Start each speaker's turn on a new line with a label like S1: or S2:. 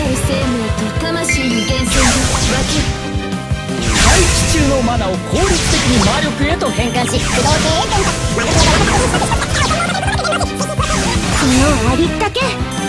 S1: たる生命と魂の源泉が分け
S2: 待機中のマナを効率的に魔力へと変換し
S3: 駆動系へ。と
S4: このありったけ。